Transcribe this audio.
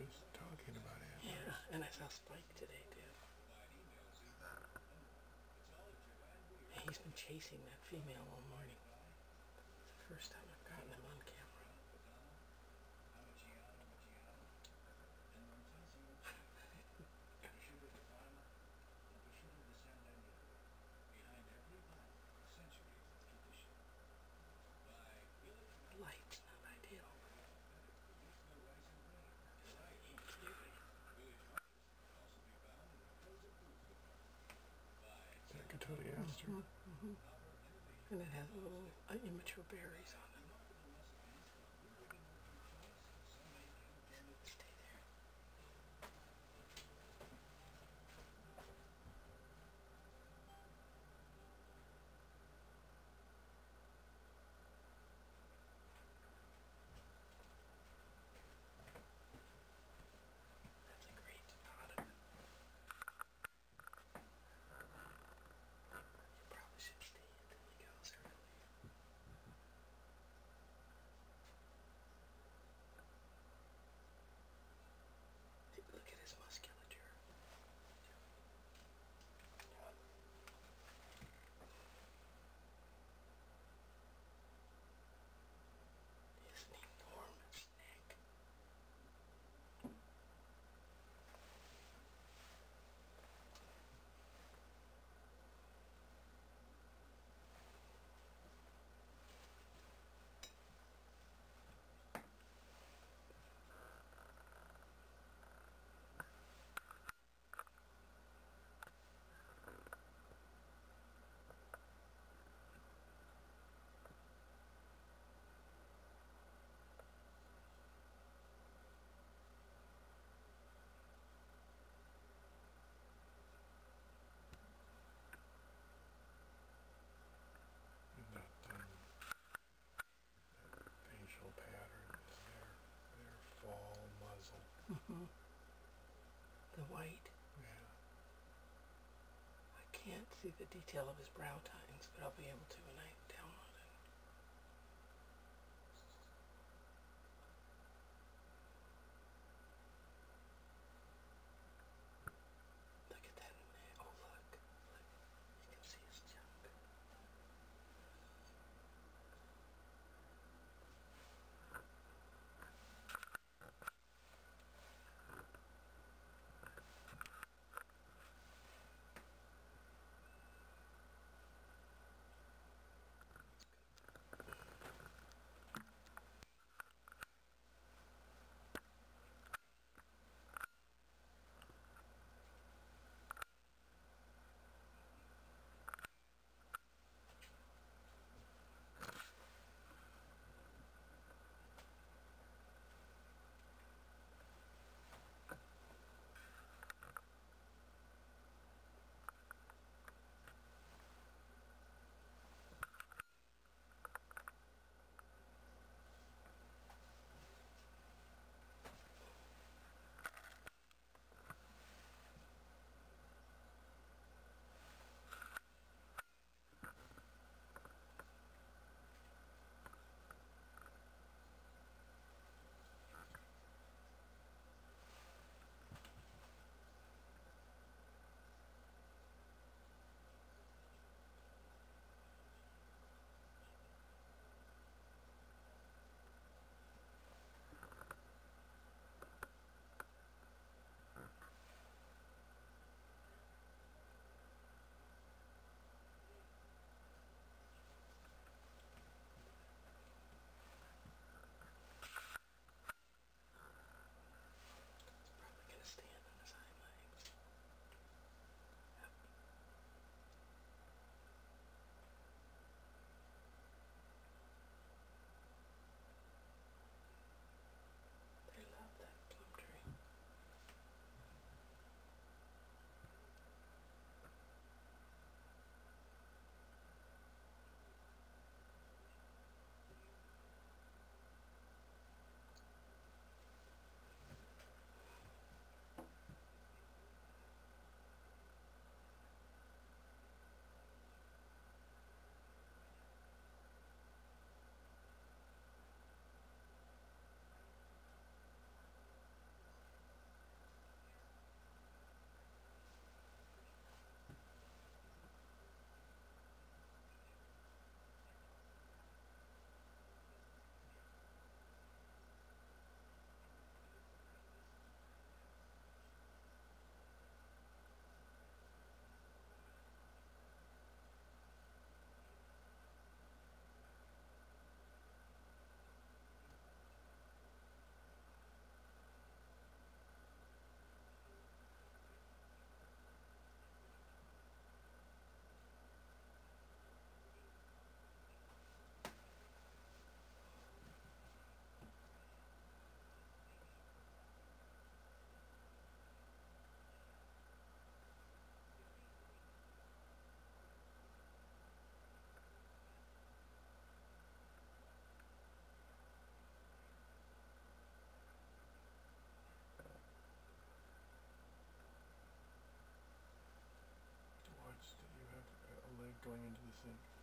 Just talking about it. Yeah, and I saw Spike today. And he's been chasing that female all morning. It's the first time Cotoneaster? And it has little uh, immature berries on it. Can't see the detail of his brow tines, but I'll be able to when I going into the sink.